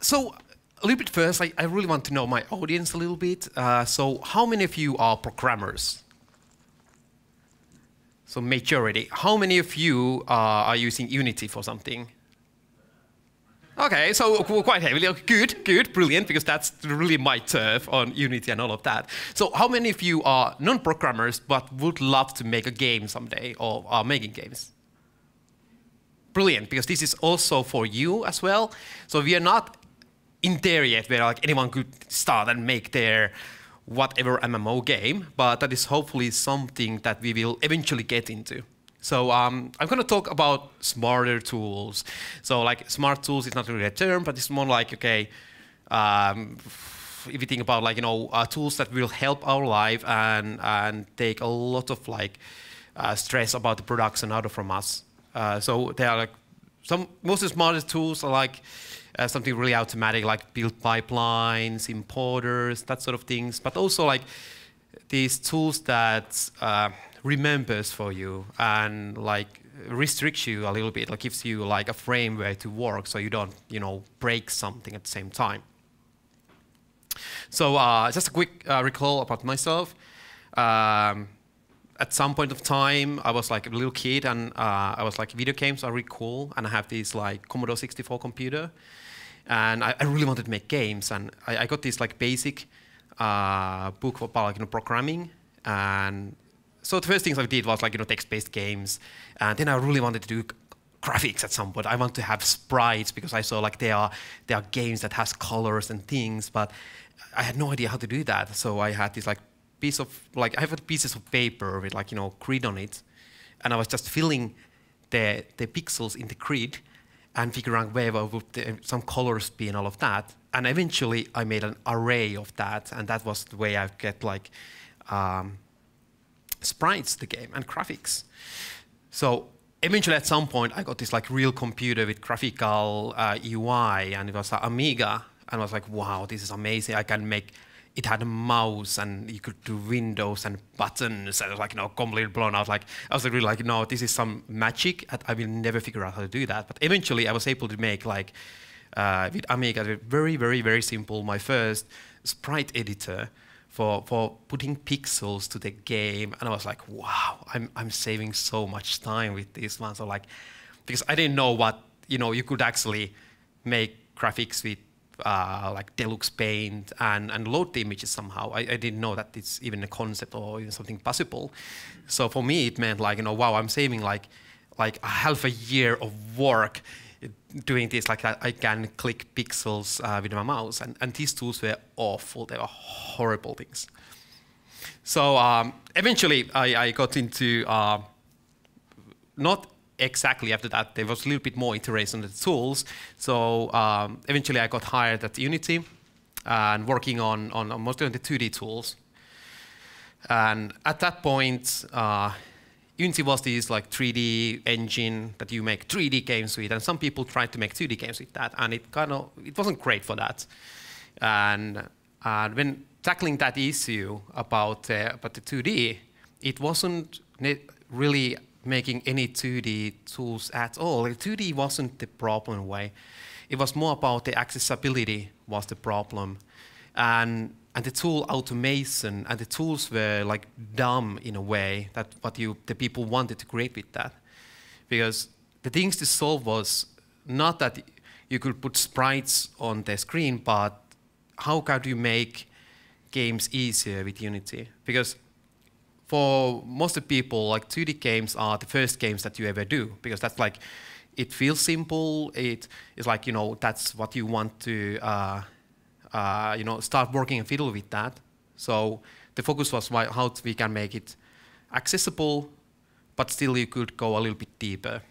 so a little bit first, I, I, really want to know my audience a little bit. Uh, so how many of you are programmers? So majority. How many of you uh, are using Unity for something? Okay, so quite heavily. Good, good, brilliant, because that's really my turf on Unity and all of that. So how many of you are non-programmers but would love to make a game someday or are making games? Brilliant, because this is also for you as well. So we are not in there yet where like anyone could start and make their whatever MMO game, but that is hopefully something that we will eventually get into. So um, I'm going to talk about smarter tools. So like smart tools is not really a term, but it's more like okay, um, if you think about like you know uh, tools that will help our life and and take a lot of like uh, stress about the production out of from us. Uh, so they are like some most of the smartest tools are like uh, something really automatic, like build pipelines, importers, that sort of things. But also like these tools that uh, remembers for you and like restricts you a little bit, like gives you like a framework to work so you don't, you know, break something at the same time. So uh, just a quick uh, recall about myself. Um, at some point of time, I was like a little kid and uh, I was like, video games are really cool. And I have this like Commodore 64 computer. And I, I really wanted to make games. And I, I got this like basic uh, book about like, you know, programming. And so the first things I did was like you know text-based games, and then I really wanted to do graphics at some point. I want to have sprites because I saw like there are there are games that has colors and things, but I had no idea how to do that. So I had this like piece of like I have pieces of paper with like you know grid on it, and I was just filling the the pixels in the grid and figuring out where would the, some colors be and all of that. And eventually I made an array of that, and that was the way I get like. Um, sprites the game and graphics. So eventually at some point I got this like real computer with graphical uh, UI and it was an Amiga and I was like, wow, this is amazing. I can make, it had a mouse and you could do windows and buttons and I was like, you know, completely blown out. Like, I was really like, no, this is some magic. I will never figure out how to do that. But eventually I was able to make like, uh, with Amiga, very, very, very simple, my first sprite editor for, for putting pixels to the game. And I was like, wow, I'm, I'm saving so much time with this one. So like, because I didn't know what, you know, you could actually make graphics with uh, like Deluxe Paint and, and load the images somehow. I, I, didn't know that it's even a concept or even something possible. So for me, it meant like, you know, wow, I'm saving like, like a half a year of work doing this like I can click pixels uh, with my mouse, and, and these tools were awful. They were horrible things. So um, eventually, I, I, got into uh, not exactly after that. There was a little bit more iteration of the tools. So um, eventually, I got hired at Unity and working on, on, on mostly on the 2D tools. And at that point, uh, Unity was this like 3D engine that you make 3D games with, and some people tried to make 2D games with that, and it kind of it wasn't great for that. And, and when tackling that issue about uh, about the 2D, it wasn't really making any 2D tools at all. 2D wasn't the problem way. It was more about the accessibility was the problem, and and the tool automation and the tools were like dumb in a way that what you the people wanted to create with that because the things to solve was not that you could put sprites on the screen but how could you make games easier with unity because for most of people like 2d games are the first games that you ever do because that's like it feels simple it is like you know that's what you want to uh, uh, you know, start working and fiddle with that. So the focus was how we can make it accessible, but still you could go a little bit deeper.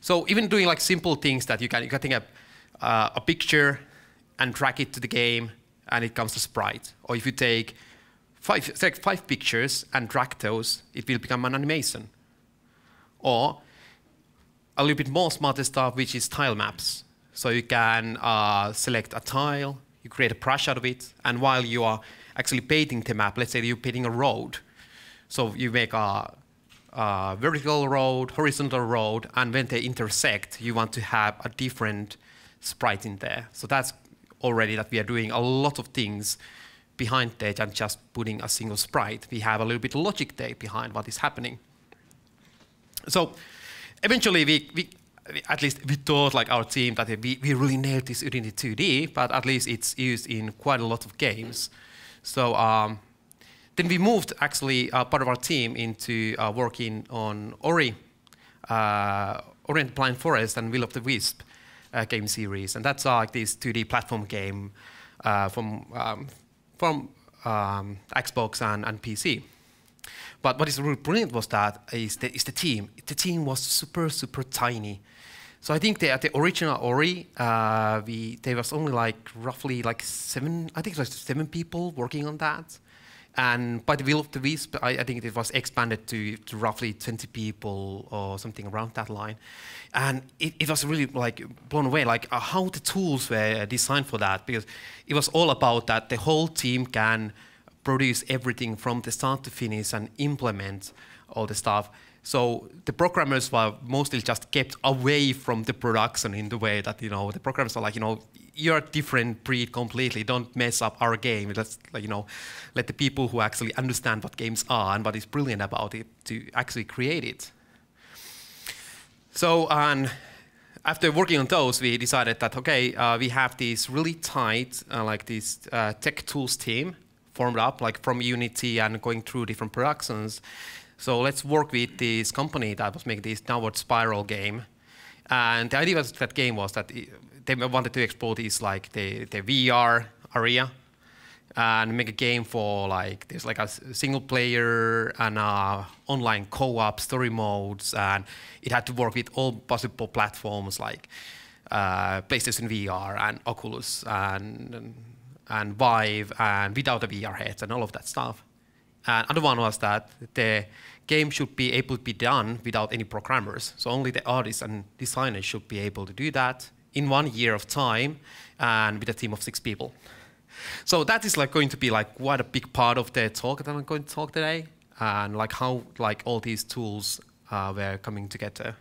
So even doing like simple things that you can, you can take a, uh, a picture and drag it to the game and it comes to sprite. Or if you take five, take five pictures and drag those, it will become an animation. Or a little bit more smarter stuff, which is tile maps. So you can uh, select a tile, you create a brush out of it, and while you are actually painting the map, let's say you're painting a road, so you make a, a vertical road, horizontal road, and when they intersect, you want to have a different sprite in there. So that's already that we are doing a lot of things behind there than just putting a single sprite. We have a little bit of logic there behind what is happening. So eventually we, we at least we thought like our team that we, we really nailed this Unity 2D, but at least it's used in quite a lot of games. So um, then we moved actually uh, part of our team into uh, working on Ori, uh, Ori and Blind Forest and Will of the Wisp uh, game series, and that's uh, like this 2D platform game uh, from um, from um, Xbox and, and PC. But what is really brilliant was that is the, is the team. The team was super super tiny. So I think the, at the original Ori, uh, we there was only like roughly like seven. I think it was seven people working on that. And by the will of the wisp, I, I think it was expanded to, to, roughly 20 people or something around that line. And it, it was really like blown away, like uh, how the tools were designed for that, because it was all about that the whole team can produce everything from the start to finish and implement all the stuff. So the programmers were mostly just kept away from the production in the way that, you know, the programmers are like, you know, you're a different breed completely. Don't mess up our game. Let's you know, let the people who actually understand what games are and what is brilliant about it to actually create it. So and after working on those, we decided that okay, uh, we have this really tight uh, like this uh, tech tools team formed up like from Unity and going through different productions. So let's work with this company that was making this downward spiral game. And the idea of that game was that they wanted to explore this like the, the VR area and make a game for like there's like a single player and online co-op story modes and it had to work with all possible platforms like uh, PlayStation VR and Oculus and and Vive and without a VR head and all of that stuff. And other one was that the game should be able to be done without any programmers. So only the artists and designers should be able to do that in one year of time and with a team of six people. So that is like going to be like quite a big part of the talk that I'm going to talk today, and like how like all these tools uh, were coming together.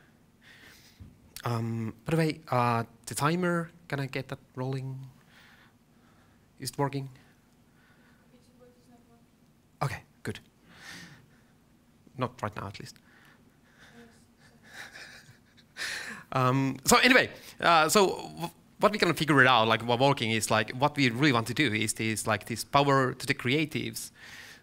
Um, by the way, uh, the timer, can I get that rolling? Is it working? Okay, good. Not right now, at least. um, so anyway, uh, so what we can figure it out, like while working, is like what we really want to do is this like this power to the creatives.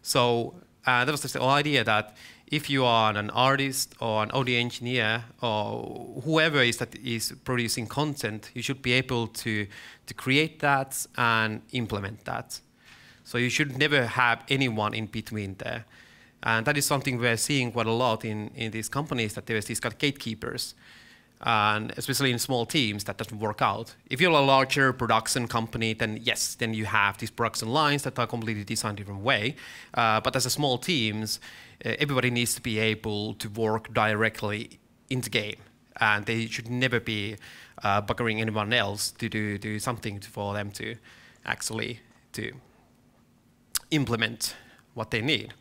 So uh, that was just the idea that if you are an artist or an audio engineer or whoever is that is producing content, you should be able to to create that and implement that. So you should never have anyone in between there. And that is something we're seeing quite a lot in, in these companies that there's these kind of gatekeepers and especially in small teams, that doesn't work out. If you're a larger production company, then yes, then you have these production lines that are completely designed different way. Uh, but as a small teams, uh, everybody needs to be able to work directly in the game, and they should never be uh, buggering anyone else to do do something for them to actually to implement what they need.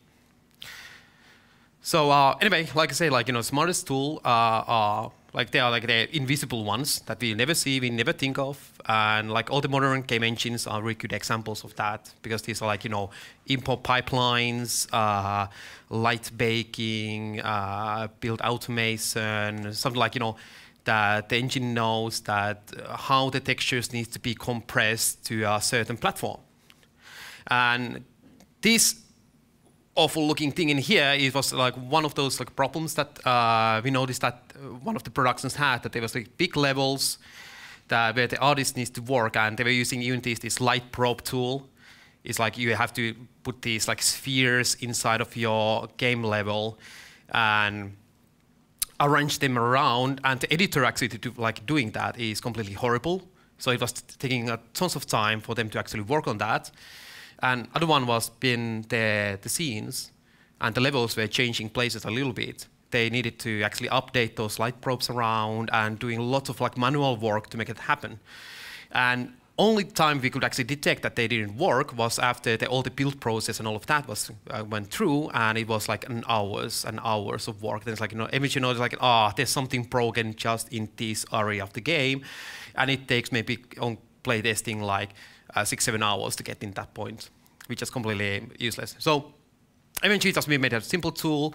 So uh, anyway, like I say, like you know, smartest tool uh, are like they are like the invisible ones that we never see, we never think of, and like all the modern game engines are really good examples of that because these are like you know import pipelines, uh, light baking, uh, build automation, something like you know that the engine knows that uh, how the textures need to be compressed to a certain platform, and this awful looking thing in here it was like one of those like problems that uh, we noticed that uh, one of the productions had that there was like big levels that where the artist needs to work and they were using Unity's this light probe tool. It's like you have to put these like spheres inside of your game level and arrange them around and the editor actually do, like doing that is completely horrible. So it was taking a tons of time for them to actually work on that. And other one was being the, the scenes and the levels were changing places a little bit. They needed to actually update those light probes around and doing lots of like manual work to make it happen. And only time we could actually detect that they didn't work was after the, all the build process and all of that was uh, went through, and it was like an hours and hours of work. Then it's like you know, eventually you know, like ah, oh, there's something broken just in this area of the game, and it takes maybe on playtesting like uh, six, seven hours to get in that point, which is completely useless. So eventually just we made a simple tool,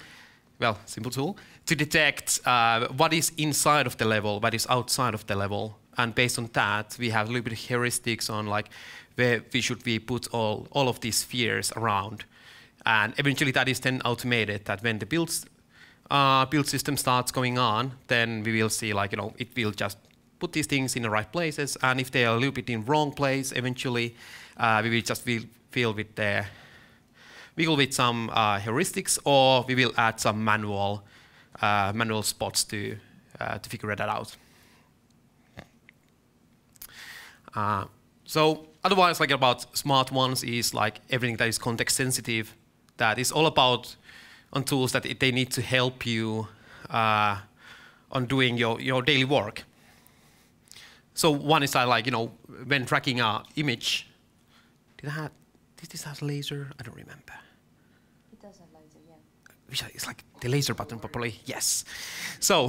well, simple tool, to detect uh, what is inside of the level, what is outside of the level. And based on that, we have a little bit of heuristics on like where we should we put all, all of these spheres around. And eventually that is then automated that when the builds, uh, build system starts going on, then we will see like, you know, it will just put these things in the right places. And if they are a little bit in wrong place, eventually uh, we will just fill, with the wiggle with some uh, heuristics, or we will add some manual uh, manual spots to uh, to figure that out. Uh, so otherwise, like about smart ones is like everything that is context sensitive. That is all about on tools that it, they need to help you uh, on doing your your daily work. So one is like you know when tracking a image. Did I have, did this have laser? I don't remember It does have laser. which is like the laser button properly. Yes. So,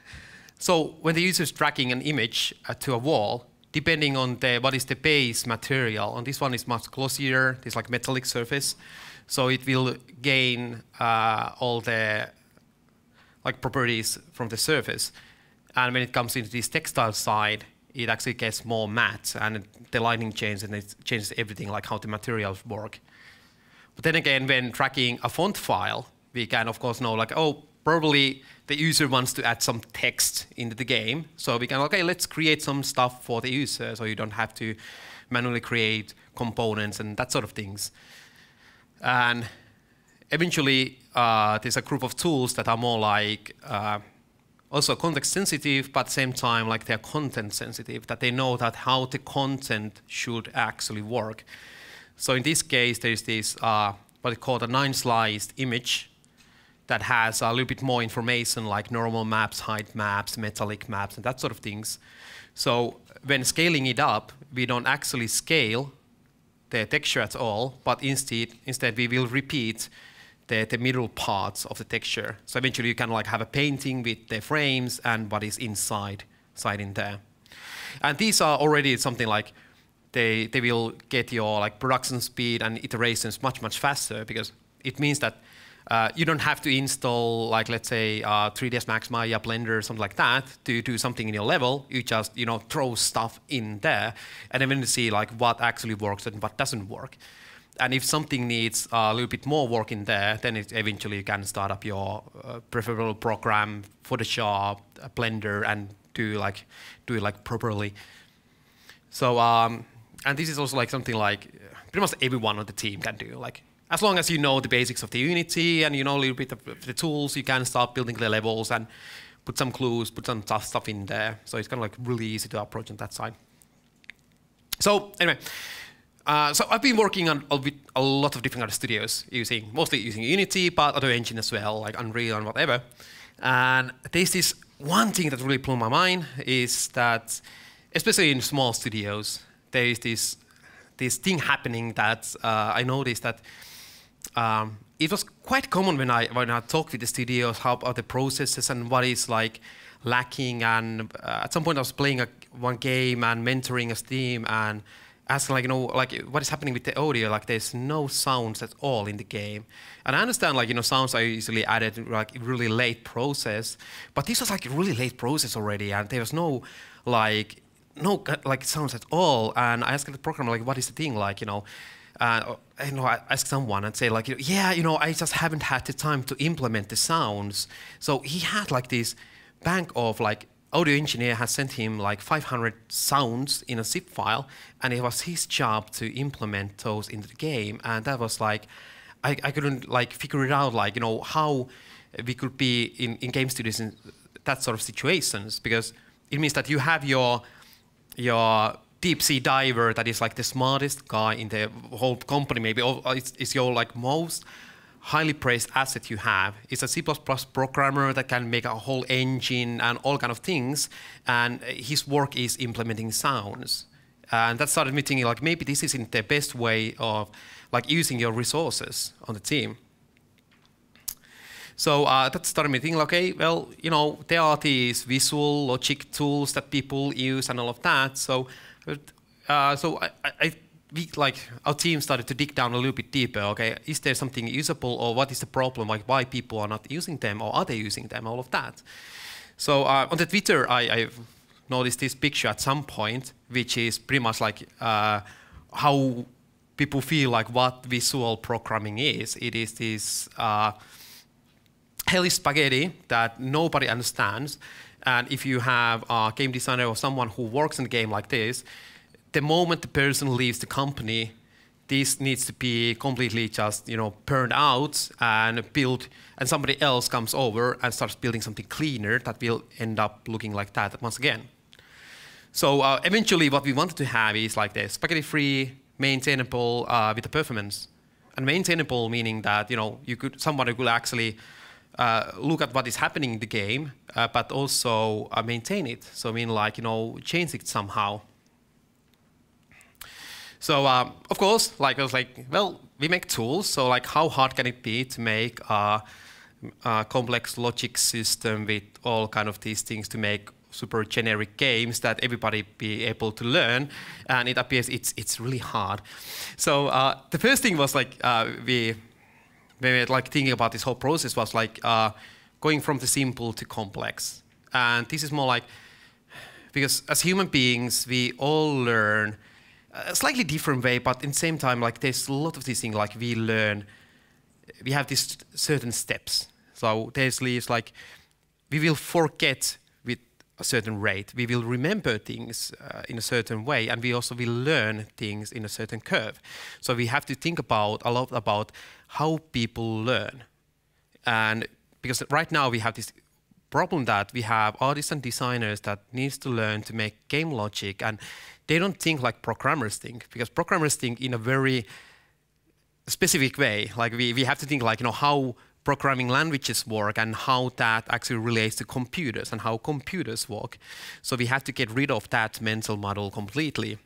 so when the user is tracking an image uh, to a wall, depending on the what is the base material, and this one is much glossier, this like metallic surface, so it will gain uh, all the like properties from the surface. And when it comes into this textile side, it actually gets more matte, and the lighting changes, and it changes everything, like how the materials work. But then again, when tracking a font file, we can of course know like, oh, probably the user wants to add some text into the game. So we can, okay, let's create some stuff for the user so you don't have to manually create components and that sort of things. And eventually, uh, there's a group of tools that are more like uh, also context sensitive, but same time, like they're content sensitive, that they know that how the content should actually work. So in this case, there's this, uh, what is called a nine sliced image that has a little bit more information like normal maps, height maps, metallic maps, and that sort of things. So when scaling it up, we don't actually scale the texture at all, but instead, instead we will repeat the, the middle parts of the texture. So eventually you can like have a painting with the frames and what is inside, inside in there. And these are already something like they, they will get your like production speed and iterations much, much faster because it means that uh, you don't have to install, like, let's say, uh, 3ds Max, Maya, Blender, or something like that to do something in your level. You just, you know, throw stuff in there, and then see like what actually works and what doesn't work. And if something needs a little bit more work in there, then eventually you can start up your uh, preferable program, Photoshop, uh, Blender, and do like do it like properly. So, um, and this is also like something like pretty much everyone on the team can do. Like as long as you know the basics of the Unity and you know a little bit of the tools, you can start building the levels and put some clues, put some tough stuff in there. So it's kind of like really easy to approach on that side. So anyway, uh, so I've been working on a, a lot of different studios using, mostly using Unity, but other engine as well, like Unreal and whatever. And there's this one thing that really blew my mind is that, especially in small studios, there is this this thing happening that uh, I noticed that um, it was quite common when I when I talked with the studios how about the processes and what is like lacking. And uh, at some point, I was playing a, one game and mentoring a team and asking like you know like what is happening with the audio. Like there's no sounds at all in the game. And I understand like you know sounds are usually added like really late process, but this was like a really late process already, and there was no like no like sounds at all. And I asked the programmer like what is the thing like you know uh, you know, I ask someone and say like, yeah, you know, I just haven't had the time to implement the sounds. So he had like this bank of like audio engineer has sent him like 500 sounds in a zip file, and it was his job to implement those into the game. And that was like, I, I couldn't like figure it out, like you know how we could be in, in game studios in that sort of situations because it means that you have your your deep sea diver that is like the smartest guy in the whole company maybe or it's, it's your like most highly praised asset you have. It's a c++ programmer that can make a whole engine and all kind of things and his work is implementing sounds. And that started me thinking like maybe this isn't the best way of like using your resources on the team. So uh, that started me thinking, okay, well, you know, there are these visual logic tools that people use and all of that. So, uh, so I, I, we like our team started to dig down a little bit deeper. Okay, is there something usable, or what is the problem? Like why people are not using them, or are they using them? All of that. So uh, on the Twitter, I, I noticed this picture at some point, which is pretty much like uh, how people feel like what visual programming is. It is this uh, spaghetti that nobody understands. And if you have a game designer or someone who works in a game like this, the moment the person leaves the company, this needs to be completely just you know burned out and built, and somebody else comes over and starts building something cleaner that will end up looking like that once again. So uh, eventually, what we wanted to have is like the spaghetti-free, maintainable uh, with the performance, and maintainable meaning that you know you could somebody could actually uh, look at what is happening in the game, uh, but also uh, maintain it. So I mean, like you know, change it somehow. So um, of course, like I was like, well, we make tools. So like, how hard can it be to make a, a complex logic system with all kind of these things to make super generic games that everybody be able to learn, and it appears it's it's really hard. So uh, the first thing was like uh, we were like thinking about this whole process was like uh, going from the simple to complex. And this is more like, because as human beings, we all learn a slightly different way, but in the same time, like there's a lot of these things, like we learn, we have these certain steps. So there's like, we will forget with a certain rate. We will remember things uh, in a certain way, and we also will learn things in a certain curve. So we have to think about a lot about how people learn. And because right now we have this problem that we have artists and designers that needs to learn to make game logic and they don't think like programmers think because programmers think in a very specific way. Like we, we have to think like you know how programming languages work and how that actually relates to computers and how computers work. So we have to get rid of that mental model completely.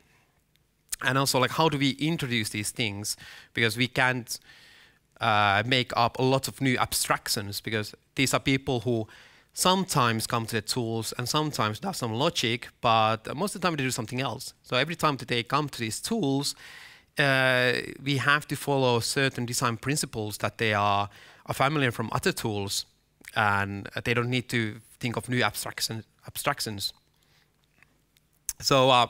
And also like how do we introduce these things? Because we can't uh, make up a lot of new abstractions because these are people who sometimes come to the tools and sometimes do some logic, but most of the time they do something else. So every time that they come to these tools, uh, we have to follow certain design principles that they are, are familiar from other tools and they don't need to think of new abstraction, abstractions. So uh,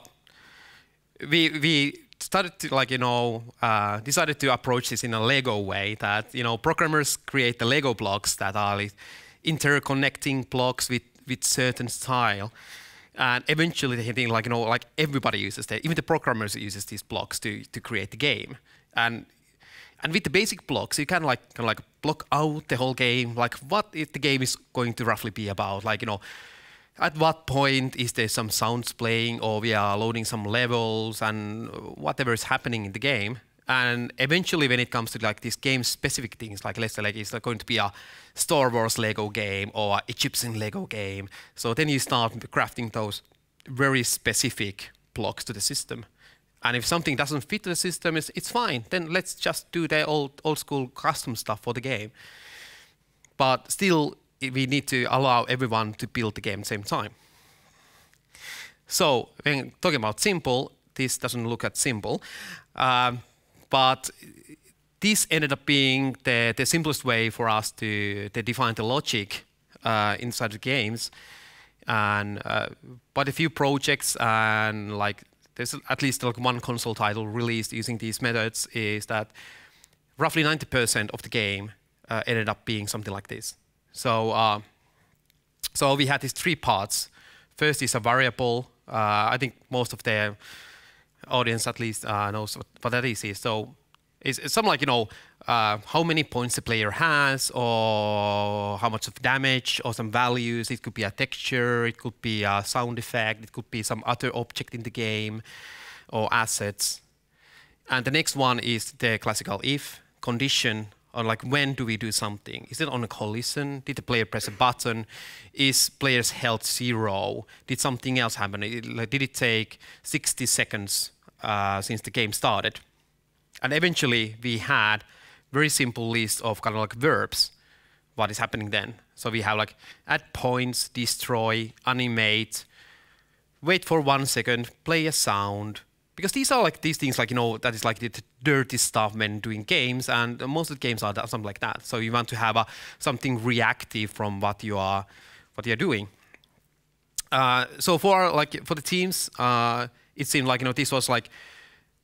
we, we started to like you know uh, decided to approach this in a Lego way that you know programmers create the Lego blocks that are interconnecting blocks with with certain style, and eventually they think like you know like everybody uses that even the programmers uses these blocks to to create the game and. And with the basic blocks, you can like kind of like block out the whole game, like what the game is going to roughly be about. Like you know, at what point is there some sounds playing or we are loading some levels and whatever is happening in the game. And eventually when it comes to like these game specific things, like let's say like it's going to be a Star Wars Lego game or Egyptian Lego game. So then you start crafting those very specific blocks to the system. And if something doesn't fit the system, it's, it's fine. Then let's just do the old, old school custom stuff for the game. But still, we need to allow everyone to build the game at the same time. So when talking about simple, this doesn't look at simple, um, but this ended up being the, the simplest way for us to, to define the logic uh, inside the games. And uh, but a few projects and like there's at least like one console title released using these methods is that roughly 90% of the game uh, ended up being something like this. So, uh, so we had these three parts. First is a variable. Uh, I think most of the audience at least uh, knows what, what, that is. So it's, it's something like, you know, uh, how many points the player has or how much of damage or some values. It could be a texture, it could be a sound effect, it could be some other object in the game or assets. And the next one is the classical if condition on like when do we do something? Is it on a collision? Did the player press a button? Is player's health zero? Did something else happen? did it take 60 seconds uh, since the game started? And eventually we had very simple list of kind of like verbs. what is happening then. So we have like add points, destroy, animate, wait for one second, play a sound. Because these are like these things like, you know, that is like the dirty stuff when doing games and most of the games are something like that. So you want to have a, something reactive from what you are, what you're doing. Uh, so for like for the teams, uh, it seemed like, you know, this was like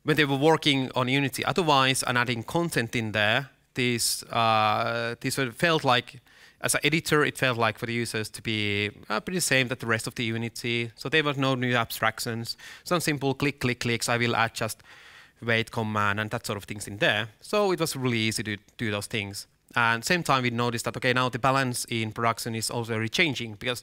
when they were working on Unity otherwise and adding content in there, this, uh, this felt like as an editor, it felt like for the users to be uh, pretty same that the rest of the Unity. So there was no new abstractions. Some simple click, click, clicks. I will add just wait command and that sort of things in there. So it was really easy to do those things. And same time, we noticed that okay, now the balance in production is also really changing because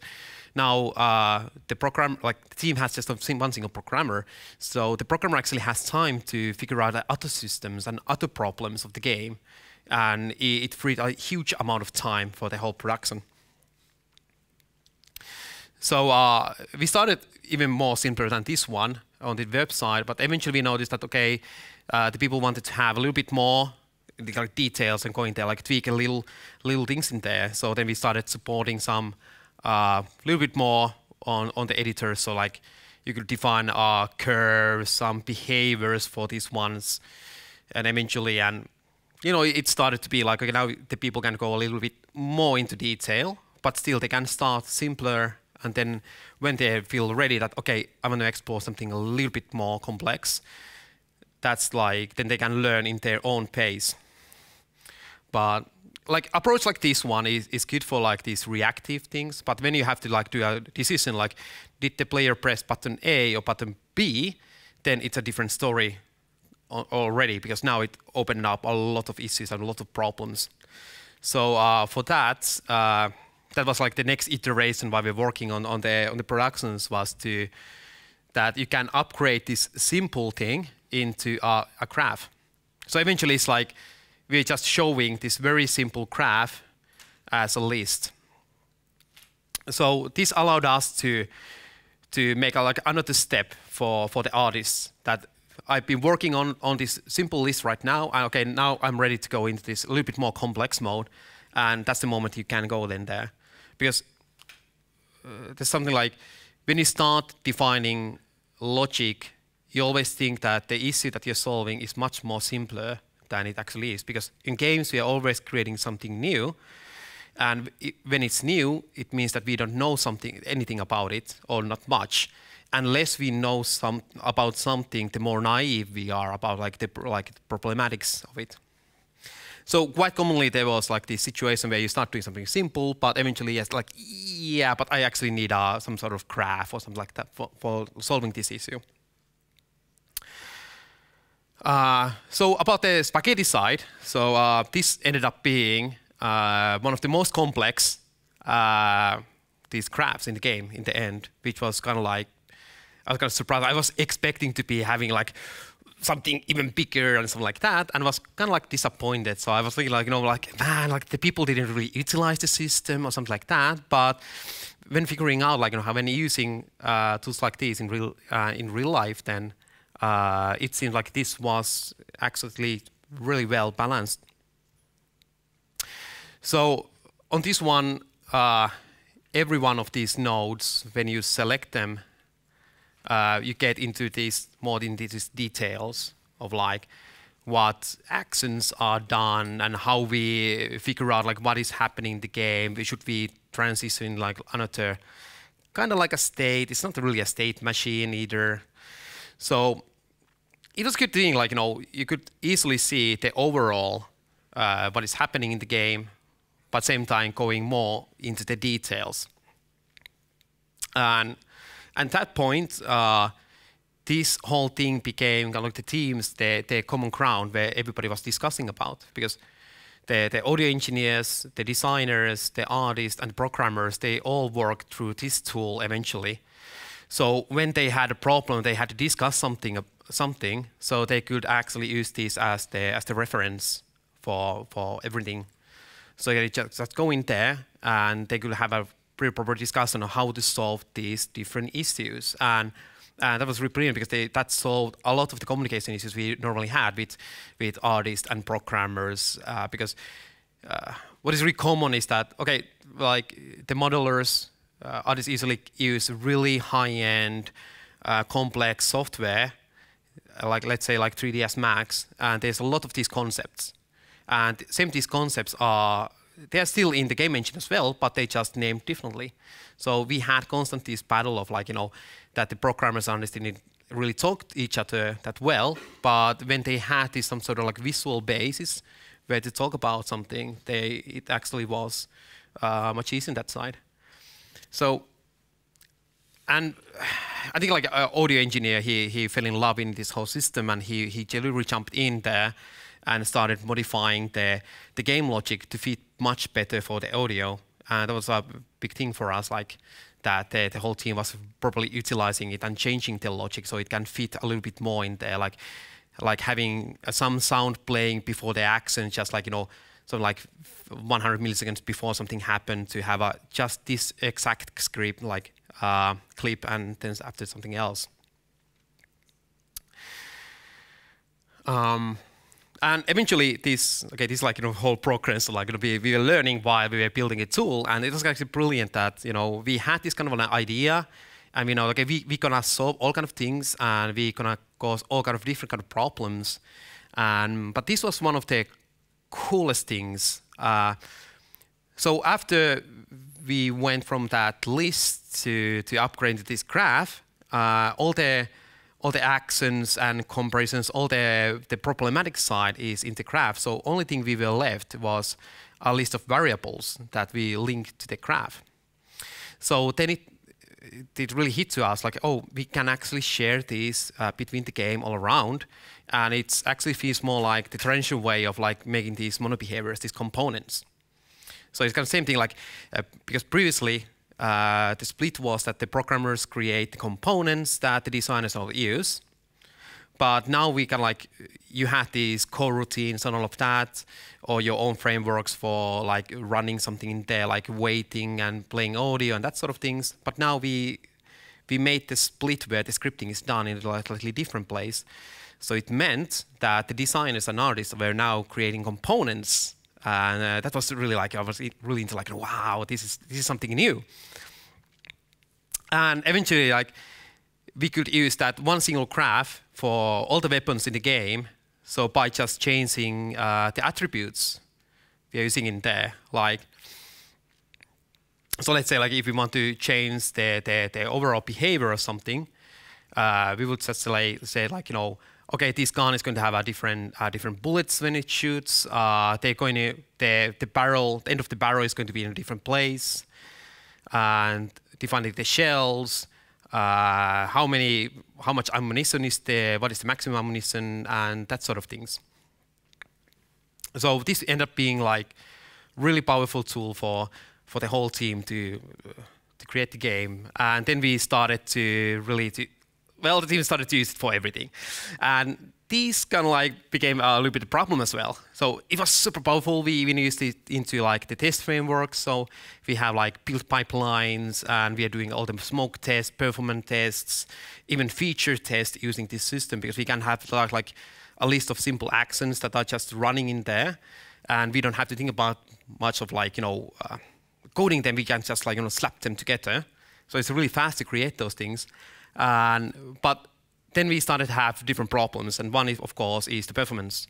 now uh, the program, like the team has just one single programmer, so the programmer actually has time to figure out other systems and other problems of the game and it freed a huge amount of time for the whole production. So uh, we started even more simpler than this one on the website, but eventually we noticed that okay, uh, the people wanted to have a little bit more like details and going there, like tweak a little little things in there. So then we started supporting some a uh, little bit more on on the editor. So like you could define uh, curves, some behaviors for these ones, and eventually and you know, it started to be like, okay, now the people can go a little bit more into detail, but still they can start simpler. And then when they feel ready that, okay, I want to explore something a little bit more complex, that's like, then they can learn in their own pace. But like approach like this one is, is good for like these reactive things. But when you have to like do a decision, like did the player press button A or button B, then it's a different story already because now it opened up a lot of issues and a lot of problems. So uh, for that, uh, that was like the next iteration while we're working on, on the on the productions was to that you can upgrade this simple thing into a, a graph. So eventually it's like we're just showing this very simple graph as a list. So this allowed us to to make a, like another step for, for the artists that I've been working on, on this simple list right now. Okay, now I'm ready to go into this a little bit more complex mode. And that's the moment you can go then there. Because uh, there's something like when you start defining logic, you always think that the issue that you're solving is much more simpler than it actually is. Because in games, we are always creating something new. And it, when it's new, it means that we don't know something, anything about it, or not much unless we know some about something, the more naive we are about like the like the problematics of it. So quite commonly there was like this situation where you start doing something simple, but eventually it's like, yeah, but I actually need uh, some sort of graph or something like that for, for solving this issue. Uh, so about the spaghetti side, so uh, this ended up being uh, one of the most complex uh, these graphs in the game in the end, which was kind of like I was kind of surprised. I was expecting to be having like something even bigger and something like that, and was kind of like disappointed. So I was thinking like, you know, like man, like the people didn't really utilize the system or something like that. But when figuring out like you know how when using uh, tools like these in real uh, in real life, then uh, it seemed like this was actually really well balanced. So on this one, uh, every one of these nodes, when you select them, uh, you get into these more into these details of like what actions are done and how we figure out like what is happening in the game. We should be transitioning like another kind of like a state? It's not really a state machine either. So it was good thing like you know you could easily see the overall uh, what is happening in the game, but same time going more into the details. And at that point, uh, this whole thing became kind of like the teams, the, the common ground where everybody was discussing about because the, the audio engineers, the designers, the artists, and programmers, they all worked through this tool eventually. So when they had a problem, they had to discuss something, something, so they could actually use this as the as the reference for for everything. So they just, just go in there, and they could have a pretty proper discussion on how to solve these different issues. And and that was really brilliant because they, that solved a lot of the communication issues we normally had with with artists and programmers. Uh, because uh, what is really common is that okay, like the modelers, uh, artists easily use really high-end, uh, complex software, uh, like let's say like 3ds Max, and there's a lot of these concepts, and same these concepts are they're still in the game engine as well, but they just named differently. So we had constant this battle of like you know that the programmers understanding really talk each other that well, but when they had this some sort of like visual basis where to talk about something, they it actually was uh, much easier on that side. So, and I think like an audio engineer, he he fell in love in this whole system, and he he generally jumped in there and started modifying the the game logic to fit much better for the audio. And that was a big thing for us, like that the, the whole team was properly utilizing it and changing the logic so it can fit a little bit more in there, like like having some sound playing before the action, just like you know so like 100 milliseconds before something happened to have a just this exact script like uh, clip and then after something else. Um, and eventually this okay this like you know whole progress like you know, we, we were learning while we were building a tool and it was actually brilliant that you know we had this kind of an idea and you know okay we we gonna solve all kind of things and we gonna cause all kind of different kind of problems and but this was one of the coolest things. Uh, so after we went from that list to, to upgrade this graph, uh, all the all the actions and comparisons, all the, the problematic side is in the graph. So only thing we were left was a list of variables that we linked to the graph. So then it, it really hit to us like, oh, we can actually share these uh, between the game all around and it actually feels more like the traditional way of like making these MonoBehaviours, these components. So it's kind of the same thing like uh, because previously uh, the split was that the programmers create the components that the designers all use, but now we can like you had these coroutines and all of that, or your own frameworks for like running something in there, like waiting and playing audio and that sort of things. But now we we made the split where the scripting is done in a slightly different place. So it meant that the designers and artists were now creating components, and uh, that was really like I was really into like wow, this is this is something new. And eventually, like we could use that one single graph for all the weapons in the game. So by just changing uh, the attributes we are using in there, like so let's say like if we want to change the the, the overall behavior or something, uh, we would just say, say like you know okay, this gun is going to have a different uh, different bullets when it shoots. Uh, they're going to the the barrel, the end of the barrel is going to be in a different place, and defining the shells. Uh, how many, how much ammunition is there? What is the maximum ammunition, and that sort of things. So this ended up being like really powerful tool for for the whole team to to create the game, and then we started to really to well, the team started to use it for everything. And these kind of like became a little bit of a problem as well. So it was super powerful. We even used it into like the test framework. So we have like build pipelines and we are doing all the smoke tests, performance tests, even feature tests using this system because we can have like, like a list of simple actions that are just running in there. And we don't have to think about much of like, you know, uh, coding them. We can just like, you know, slap them together. So it's really fast to create those things. And, but then we started to have different problems, and one, is, of course, is the performance.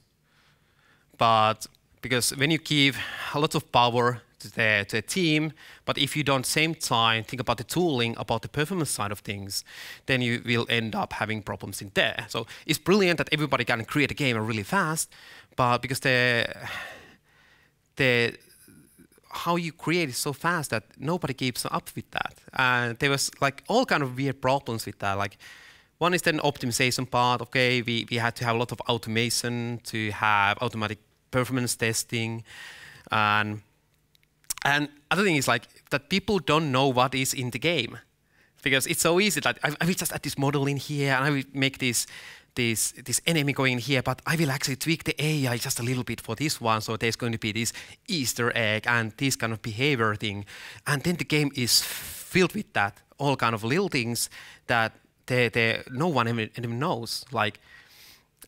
But because when you give a lot of power to the, to the team, but if you don't same time think about the tooling, about the performance side of things, then you will end up having problems in there. So it's brilliant that everybody can create a game really fast, but because the the how you create it so fast that nobody keeps up with that. And there was like all kind of weird problems with that. Like one is then optimization part. Okay, we, we had to have a lot of automation to have automatic performance testing. And and other thing is like that people don't know what is in the game. Because it's so easy that I, I will just add this model in here and I will make this this, this enemy going in here, but I will actually tweak the AI just a little bit for this one. So there's going to be this Easter egg and this kind of behavior thing. And then the game is filled with that, all kind of little things that no one even, even knows. Like,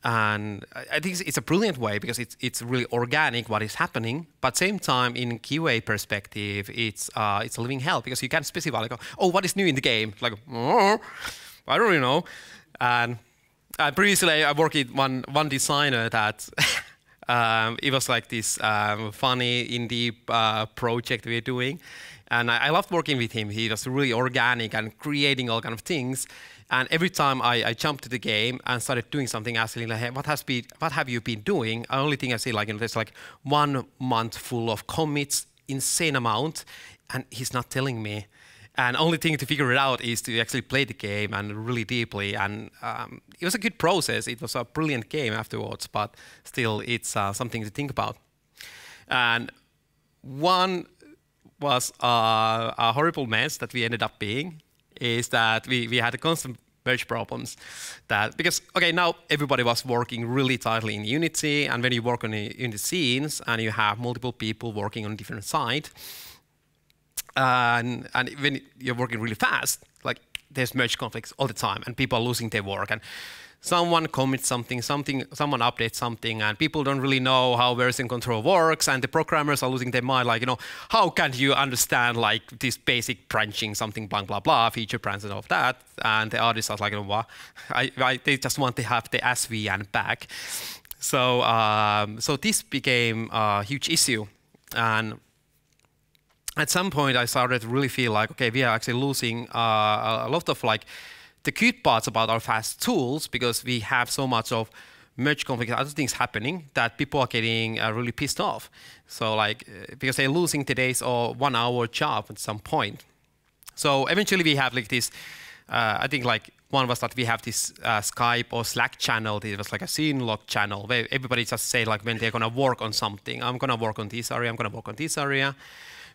and I think it's a brilliant way because it's it's really organic what is happening. But same time, in QA perspective, it's uh, it's a living hell because you can't specify like, oh, what is new in the game? Like, oh, I don't really know. And uh, previously, I worked with one one designer that. um, it was like this um, funny indie uh, project we we're doing, and I, I loved working with him. He was really organic and creating all kind of things. And every time I, I jumped to the game and started doing something, asking like, hey, what has been, what have you been doing? The only thing I see, like, you know, there's like one month full of commits, insane amount, and he's not telling me. And only thing to figure it out is to actually play the game and really deeply. And um, it was a good process. It was a brilliant game afterwards, but still, it's uh, something to think about. And one was uh, a horrible mess that we ended up being is that we, we had a constant merge problems that because okay now everybody was working really tightly in unity and when you work on in the scenes and you have multiple people working on different side and, and when you're working really fast like there's merge conflicts all the time and people are losing their work. And someone commits something, something, someone updates something, and people don't really know how version control works, and the programmers are losing their mind, like, you know, how can you understand like this basic branching, something blah blah blah, feature branch and all of that, and the artists are like, you know, what? I, I, they just want to have the SVN back. So, um, so this became a huge issue, and at some point I started to really feel like, okay, we are actually losing uh, a lot of like the cute parts about our fast tools, because we have so much of merge conflict other things happening that people are getting uh, really pissed off. So like, uh, because they're losing today's or one hour job at some point. So eventually we have like this, uh, I think like one was that we have this uh, Skype or Slack channel. It was like a scene log channel where everybody just say like when they're gonna work on something. I'm gonna work on this area. I'm gonna work on this area.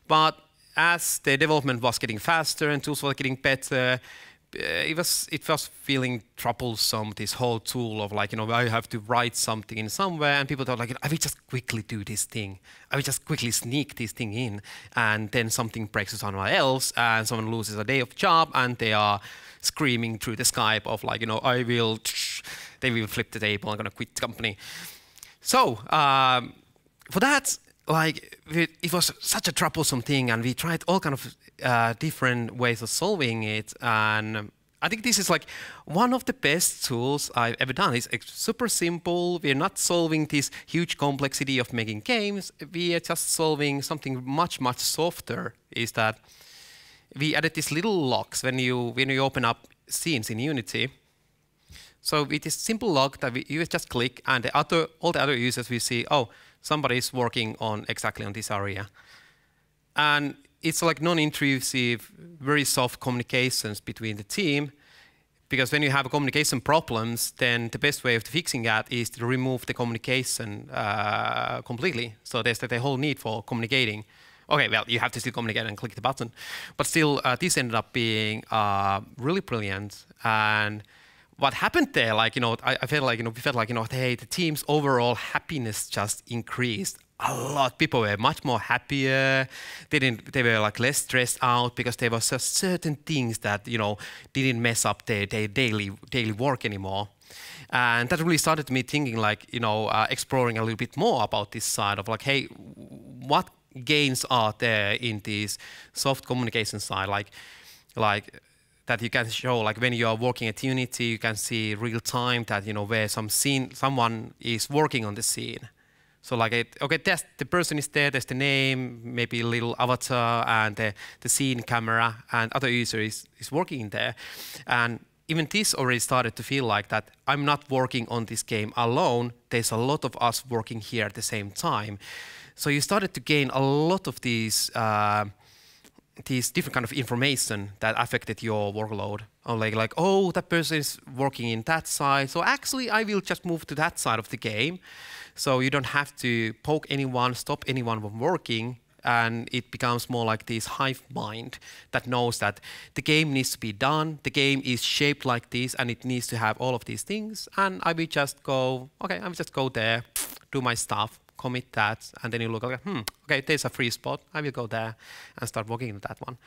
But as the development was getting faster and tools were getting better, uh, it was it was feeling troublesome. This whole tool of like you know I have to write something in somewhere, and people thought like I will just quickly do this thing. I will just quickly sneak this thing in, and then something breaks to someone else, and someone loses a day of job, and they are screaming through the Skype of like you know I will. They will flip the table. I'm gonna quit the company. So um, for that, like it was such a troublesome thing, and we tried all kind of uh, different ways of solving it. And I think this is like one of the best tools I've ever done. It's super simple. We're not solving this huge complexity of making games. We are just solving something much much softer. Is that we added these little locks when you when you open up scenes in Unity. So with this simple lock that we, you just click, and the other all the other users will see, oh, somebody is working on exactly on this area. And it's like non-intrusive, very soft communications between the team. Because when you have a communication problems, then the best way of fixing that is to remove the communication uh, completely. So there's the whole need for communicating. Okay, well, you have to still communicate and click the button. But still, uh, this ended up being uh, really brilliant. And what happened there, like, you know, I, I, felt like, you know, we felt like, you know, hey, the team's overall happiness just increased a lot. People were much more happier. They didn't, they were like less stressed out because there were certain things that, you know, didn't mess up their, their daily, daily work anymore. And that really started me thinking like, you know, uh, exploring a little bit more about this side of like, hey, what gains are there in this soft communication side? Like, like that you can show like when you are working at Unity, you can see real time that you know where some scene, someone is working on the scene. So like, it, okay, that's, the person is there, there's the name, maybe a little avatar and the, the scene camera and other user is, is working there. And even this already started to feel like that I'm not working on this game alone. There's a lot of us working here at the same time. So you started to gain a lot of these uh, these different kind of information that affected your workload. Or like, like, oh, that person is working in that side. So actually, I will just move to that side of the game. So you don't have to poke anyone, stop anyone from working. And it becomes more like this hive mind that knows that the game needs to be done. The game is shaped like this, and it needs to have all of these things. And I will just go, okay, I will just go there, do my stuff, commit that, and then you look, like, hmm, okay, there's a free spot. I will go there and start working on that one.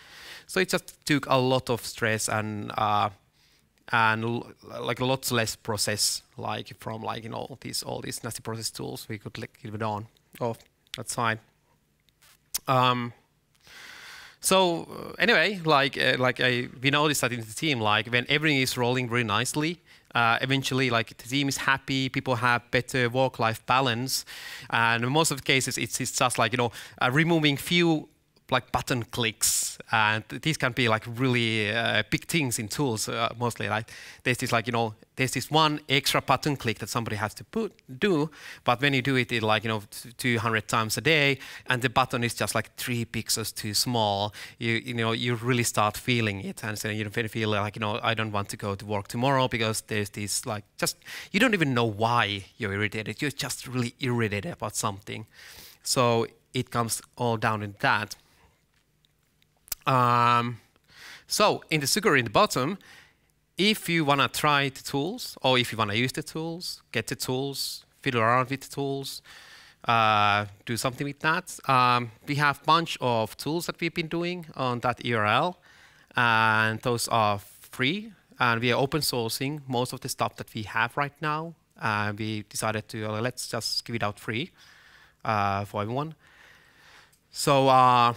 So it just took a lot of stress and uh, and like lots less process, like from like you know these all these nasty process tools. We could like, leave it on. Oh, that's fine. Um, so uh, anyway, like uh, like I, we noticed that in the team, like when everything is rolling very nicely, uh, eventually like the team is happy, people have better work-life balance, and in most of the cases it's, it's just like you know uh, removing few like button clicks and these can be like really uh, big things in tools uh, mostly like there's this like you know there's this one extra button click that somebody has to put do but when you do it in like you know 200 times a day and the button is just like three pixels too small you you know you really start feeling it. And so you don't feel like you know I don't want to go to work tomorrow because there's this like just you don't even know why you're irritated. You're just really irritated about something. So it comes all down in that um, so in the sugar in the bottom, if you want to try the tools or if you want to use the tools, get the tools, fiddle around with the tools, uh, do something with that. Um, we have a bunch of tools that we've been doing on that URL, and those are free. And we are open sourcing most of the stuff that we have right now. We decided to uh, let's just give it out free uh, for everyone. So uh,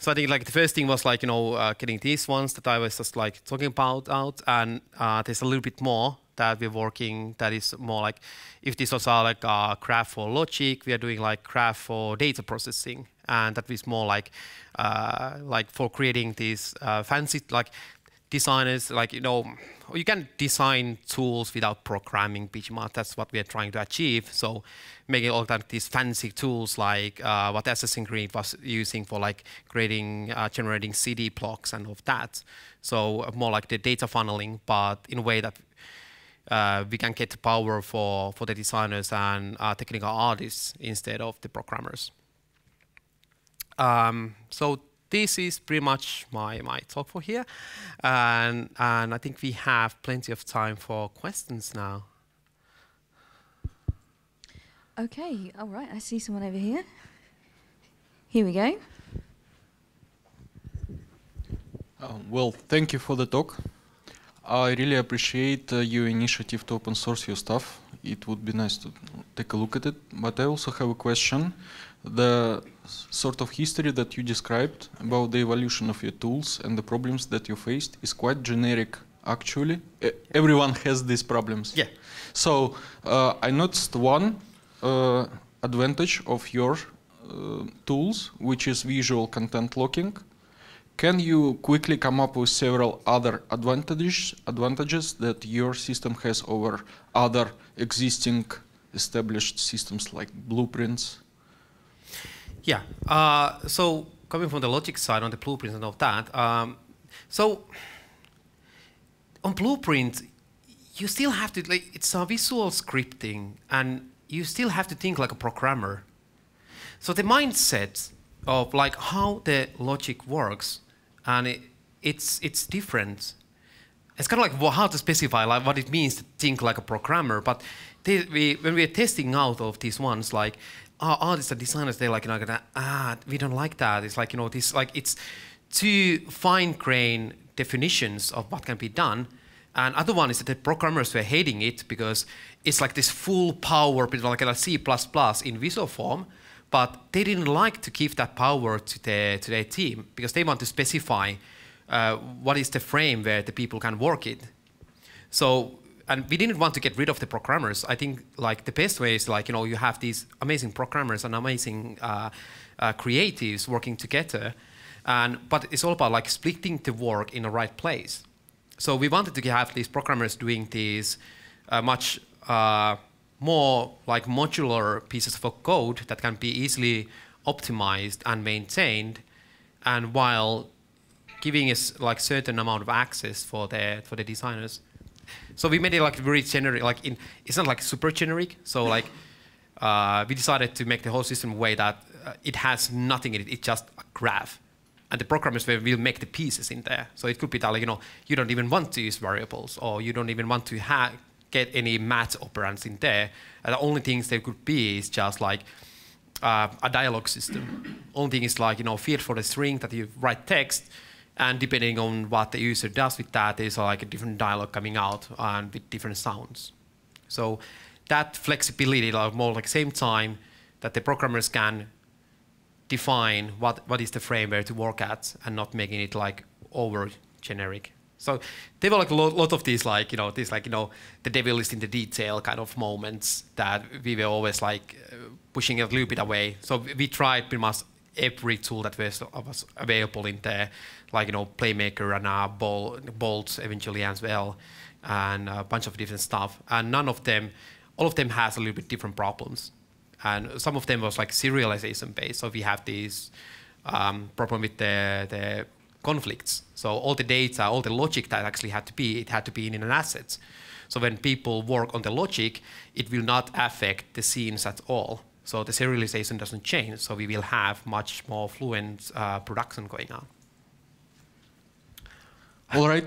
so I think like the first thing was like you know uh, getting these ones that I was just like talking about out, and uh, there's a little bit more that we're working that is more like if this was uh, like a graph for logic, we are doing like graph for data processing, and that is more like uh, like for creating these uh, fancy like designers like you know you can design tools without programming much that's what we are trying to achieve. So making all that these fancy tools like uh, what Assassin's Creed was using for like creating uh, generating CD blocks and of that. So uh, more like the data funneling but in a way that uh, we can get the power for for the designers and uh, technical artists instead of the programmers. Um, so this is pretty much my, my talk for here. And, and I think we have plenty of time for questions now. Okay, all right, I see someone over here. Here we go. Um, well, thank you for the talk. I really appreciate uh, your initiative to open source your stuff. It would be nice to take a look at it. But I also have a question the sort of history that you described about the evolution of your tools and the problems that you faced is quite generic actually. Everyone has these problems. Yeah. So uh, i noticed one uh, advantage of your uh, tools which is visual content locking. Can you quickly come up with several other advantages advantages that your system has over other existing established systems like blueprints yeah. Uh, so coming from the logic side on the blueprints and all that, um, so on blueprint, you still have to like it's a visual scripting, and you still have to think like a programmer. So the mindset of like how the logic works, and it, it's it's different. It's kind of like well, how to specify like what it means to think like a programmer. But we, when we're testing out of these ones, like oh, artists and designers, they're like, you know, ah, we don't like that. It's like, you know, this, like, it's too fine grained definitions of what can be done. And other one is that the programmers were hating it because it's like this full power, like a C++ in visual form, but they didn't like to give that power to their, to their team because they want to specify uh, what is the frame where the people can work it. So and we didn't want to get rid of the programmers. I think like the best way is like you know you have these amazing programmers and amazing uh, uh, creatives working together, and but it's all about like splitting the work in the right place. So we wanted to have these programmers doing these uh, much uh, more like modular pieces of code that can be easily optimized and maintained, and while giving us like certain amount of access for the for the designers. So we made it like very generic, like in, it's not like super generic. So like uh, we decided to make the whole system way that uh, it has nothing in it. It's just a graph. And the programmers will make the pieces in there. So it could be that like, you know, you don't even want to use variables or you don't even want to get any math operands in there. And the only things there could be is just like uh, a dialogue system. only thing is like, you know, field for the string that you write text and depending on what the user does with that, there's like a different dialogue coming out and with different sounds. So that flexibility, like more like same time that the programmers can define what, what is the framework to work at and not making it like over generic. So there were like a lot, lot of these like, you know, these like, you know, the devil is in the detail kind of moments that we were always like uh, pushing it a little bit away. So we tried pretty much every tool that was, was available in there, like, you know, Playmaker and uh, Bol Bolts eventually as well, and a bunch of different stuff. And none of them, all of them has a little bit different problems and some of them was like serialization based. So we have these um, problem with the, the conflicts. So all the data, all the logic that actually had to be, it had to be in an asset. So when people work on the logic, it will not affect the scenes at all. So the serialization doesn't change. So we will have much more fluent uh, production going on. All right.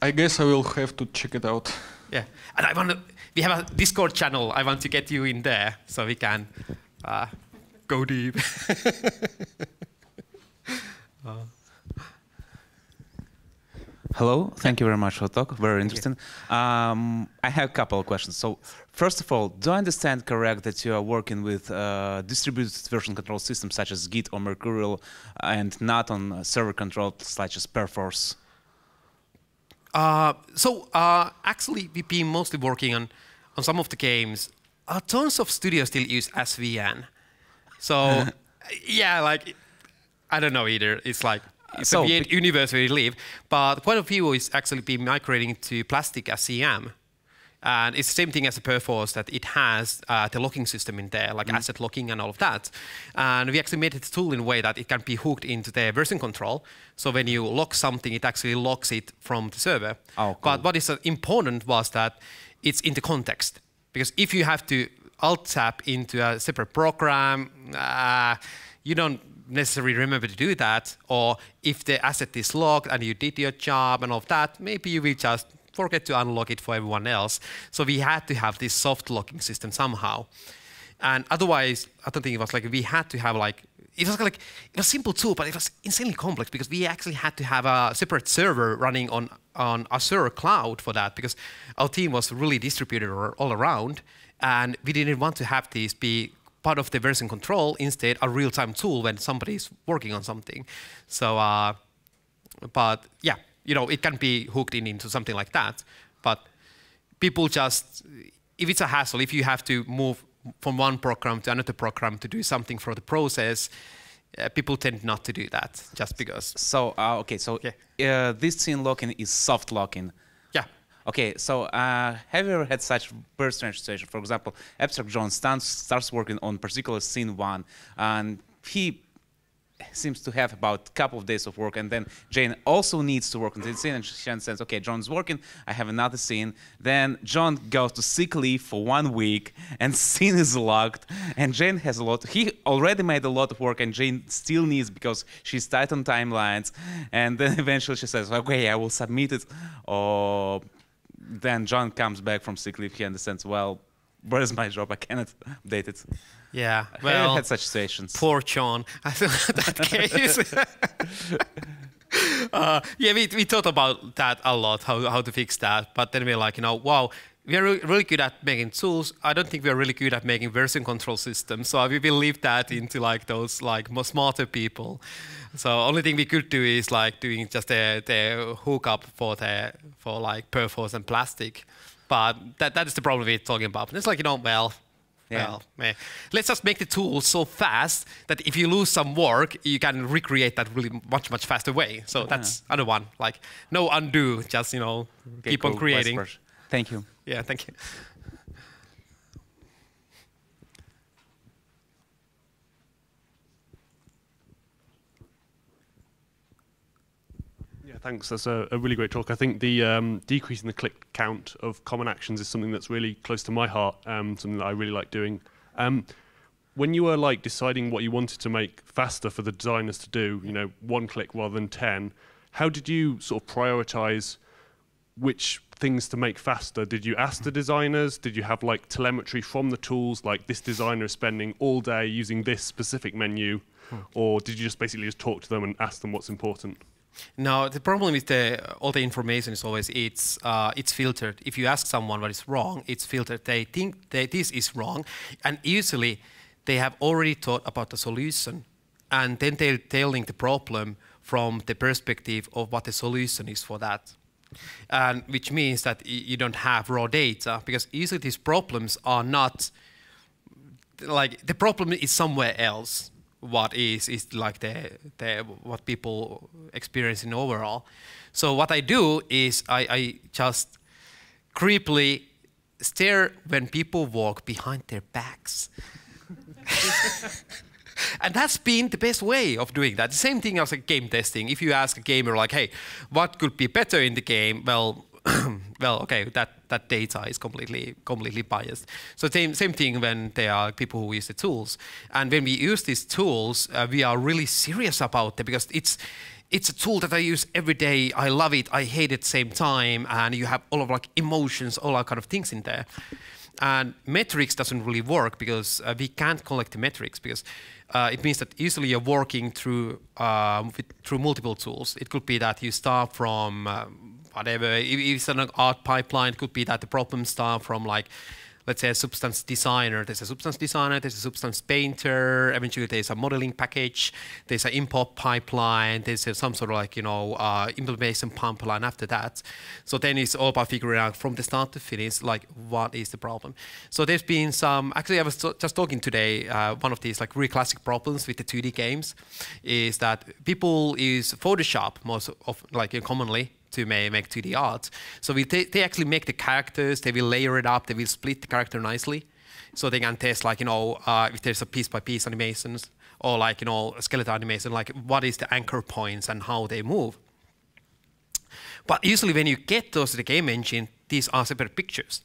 I guess I will have to check it out. Yeah, and I want to we have a Discord channel. I want to get you in there so we can uh, go deep. uh. Hello, thank you very much for the talk. Very interesting. Um, I have a couple of questions. So, first of all, do I understand correct that you are working with uh, distributed version control systems such as Git or Mercurial, and not on server control such as Perforce? Uh, so uh, actually, we've been mostly working on on some of the games. Uh, tons of studios still use SVN. So yeah, like I don't know either. It's like it's so, a weird universe where you live. But quite a few is actually been migrating to Plastic SCM. And it's the same thing as a Perforce that it has uh, the locking system in there, like mm. asset locking and all of that. And we actually made it a tool in a way that it can be hooked into the version control. So when you lock something, it actually locks it from the server. Oh, cool. But what is uh, important was that it's in the context. Because if you have to alt tab into a separate program, uh, you don't necessarily remember to do that. Or if the asset is locked and you did your job and all of that, maybe you will just forget to unlock it for everyone else. So we had to have this soft locking system somehow. And otherwise, I don't think it was like we had to have like it was like it was a simple tool, but it was insanely complex because we actually had to have a separate server running on on Azure cloud for that because our team was really distributed all around, and we didn't want to have this be part of the version control. Instead, a real-time tool when somebody is working on something. So, uh, but yeah, you know, it can be hooked in into something like that. But people just, if it's a hassle, if you have to move from one program to another program to do something for the process, uh, people tend not to do that just because. So, uh, okay, so yeah. uh, this scene locking is soft locking. Yeah. Okay, so uh, have you ever had such very strange situation? For example, Abstract John starts, starts working on particular scene one, and he seems to have about a couple of days of work, and then Jane also needs to work on the scene, and she says, okay, John's working, I have another scene. Then John goes to sick leave for one week, and scene is locked, and Jane has a lot, he already made a lot of work, and Jane still needs, because she's tight on timelines, and then eventually she says, okay, I will submit it, or then John comes back from sick leave, he understands, well, where's my job? I cannot update it. Yeah, well, had such situations. Poor John. I thought that case. uh, yeah, we, we thought about that a lot, how, how to fix that. But then we're like, you know, wow, we're really good at making tools. I don't think we're really good at making version control systems. So we will leave that into like those like more smarter people. So only thing we could do is like doing just the, the hookup for the for like Perforce and plastic. But that that is the problem we're talking about. And it's like you know, well, yeah. Well, man. let's just make the tool so fast that if you lose some work, you can recreate that really much, much faster way. So yeah. that's another one. Like, no undo, just, you know, okay, keep cool. on creating. Thank you. Yeah, thank you. Thanks. That's a, a, really great talk. I think the um, decreasing the click count of common actions is something that's really close to my heart, um, something that I really like doing. Um, when you were like deciding what you wanted to make faster for the designers to do, you know, one click rather than 10, how did you sort of prioritize which things to make faster? Did you ask the designers? Did you have like telemetry from the tools, like this designer is spending all day using this specific menu? Hmm. Or did you just basically just talk to them and ask them what's important? No, the problem with the all the information is always it's uh, it's filtered. If you ask someone what is wrong, it's filtered. They think that this is wrong, and usually they have already thought about the solution, and then they're telling the problem from the perspective of what the solution is for that. And which means that you don't have raw data because usually these problems are not like the problem is somewhere else what is is like the, the what people experience in overall so what i do is i, I just creepily stare when people walk behind their backs and that's been the best way of doing that. The same thing as a game testing. If you ask a gamer like, "Hey, what could be better in the game?" Well, well, okay, that that data is completely completely biased. So same same thing when there are people who use the tools, and when we use these tools, uh, we are really serious about it because it's it's a tool that I use every day. I love it. I hate it at the same time, and you have all of like emotions, all that kind of things in there. And metrics doesn't really work because uh, we can't collect the metrics because uh, it means that usually you're working through with, through multiple tools. It could be that you start from um, whatever. If it's an art pipeline, it could be that the problem start from like let's say a substance designer. There's a substance designer, there's a substance painter, eventually there's a modeling package, there's an import pipeline, there's some sort of like, you know, uh, implementation pipeline after that. So then it's all about figuring out from the start to finish, like what is the problem. So there's been some, actually I was just talking today, uh, one of these like really classic problems with the 2D games is that people use Photoshop most of, like commonly to ma- make 2D art. So we they actually make the characters, they will layer it up, they will split the character nicely. So they can test like, you know, uh, if there's a piece by piece animations or like, you know, a skeleton animation, like what is the anchor points and how they move. But usually when you get those to the game engine, these are separate pictures.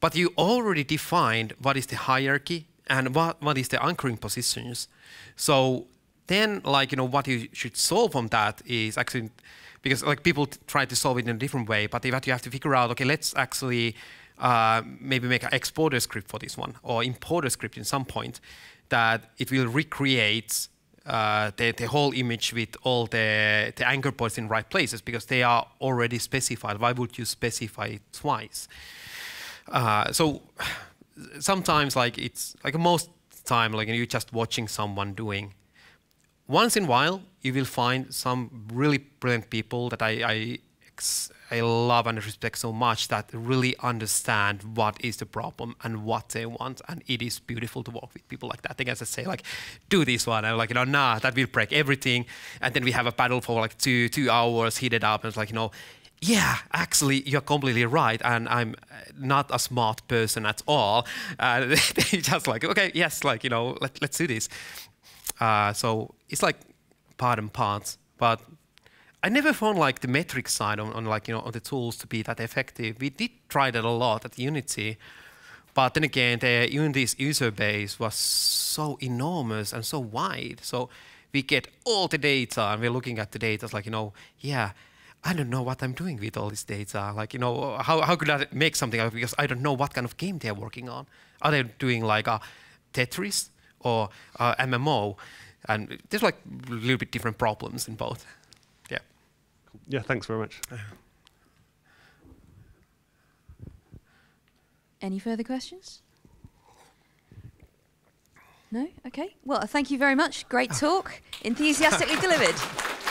But you already defined what is the hierarchy and what, what is the anchoring positions. So then like, you know, what you should solve from that is actually because like people try to solve it in a different way, but to, you have to figure out, okay, let's actually uh, maybe make an exporter script for this one or importer script in some point that it will recreate uh, the, the whole image with all the, the anchor points in right places because they are already specified. Why would you specify it twice? Uh, so sometimes like it's like most time like you're just watching someone doing once in a while you will find some really brilliant people that I, I, I love and respect so much that really understand what is the problem and what they want. And it is beautiful to work with people like that. They can just say like do this one. And I'm like you know nah that will break everything. And then we have a battle for like two two hours heated up. And it's like you know yeah, actually, you're completely right, and I'm not a smart person at all. Uh, they just like, okay, yes, like you know, let, let's do this. Uh, so it's like part and parts, but I never found like the metric side on, on like you know on the tools to be that effective. We did try that a lot at Unity, but then again, the Unity's user base was so enormous and so wide. So we get all the data, and we're looking at the data. It's like you know, yeah. I don't know what I'm doing with all this data. Like, you know, how, how could I make something out of it? Because I don't know what kind of game they're working on. Are they doing like a Tetris or uh, MMO? And there's like a little bit different problems in both. Yeah. Yeah, thanks very much. Any further questions? No? Okay. Well, thank you very much. Great talk. Enthusiastically delivered.